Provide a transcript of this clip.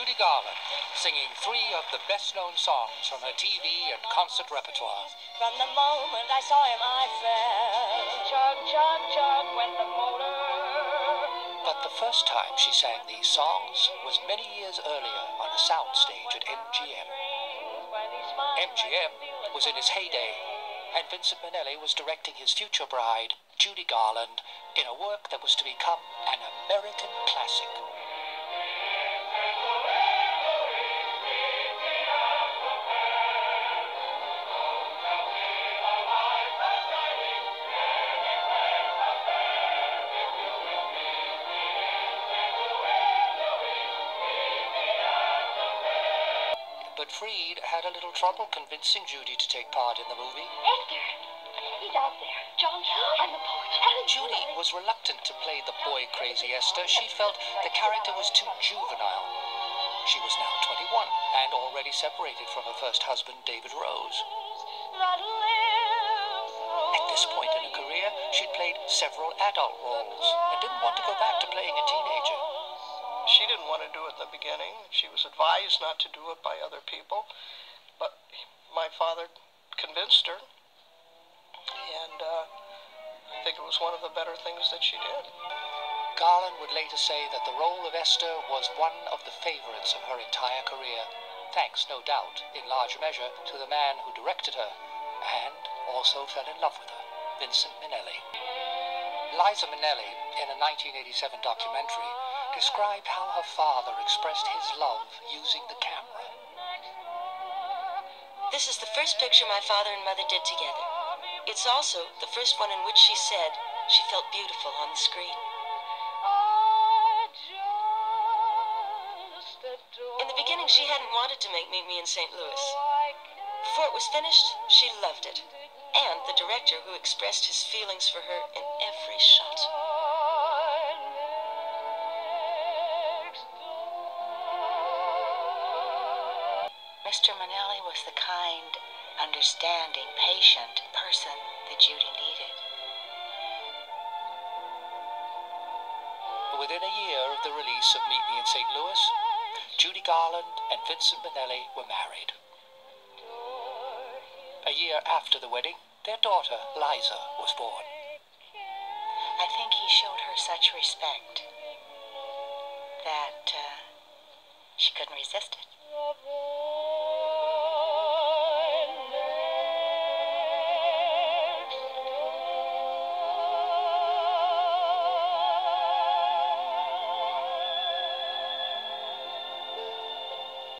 Judy Garland, singing three of the best known songs from her TV and concert repertoire. From the moment I saw him, I fell. Chug, chug, chug went the motor. But the first time she sang these songs was many years earlier on a soundstage at MGM. When he smiled, MGM was in its heyday, and Vincente Minnelli was directing his future bride, Judy Garland, in a work that was to become an American classic. Freed had a little trouble convincing Judy to take part in the movie. Esther, he's out there. John on the porch. Judy was reluctant to play the boy crazy Esther. She felt the character was too juvenile. She was now 21 and already separated from her first husband, David Rose. At this point in her career, she'd played several adult roles and didn't want to do it in the beginning. She was advised not to do it by other people, but my father convinced her, and uh, I think it was one of the better things that she did. Garland would later say that the role of Esther was one of the favorites of her entire career, thanks, no doubt, in large measure to the man who directed her and also fell in love with her, Vincente Minnelli. Liza Minnelli, in a 1987 documentary, described how her father expressed his love using the camera. This is the first picture my father and mother did together. It's also the first one in which she said she felt beautiful on the screen. In the beginning, she hadn't wanted to make Meet Me in St. Louis. Before it was finished, she loved it. And the director who expressed his feelings for her in every shot. Mr. Minnelli was the kind, understanding, patient person that Judy needed. Within a year of the release of Meet Me in St. Louis, Judy Garland and Vincente Minnelli were married. A year after the wedding, their daughter, Liza, was born. I think he showed her such respect that uh, she couldn't resist it.